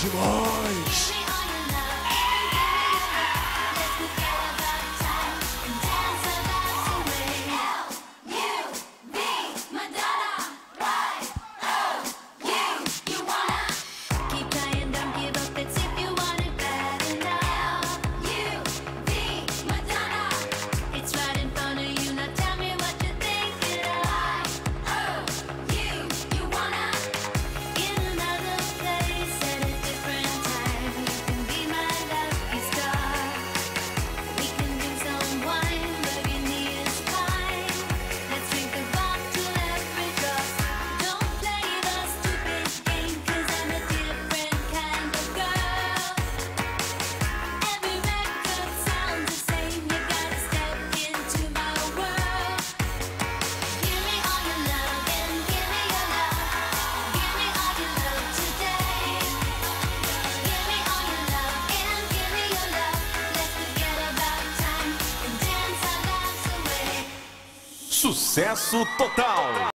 demais. Sucesso total.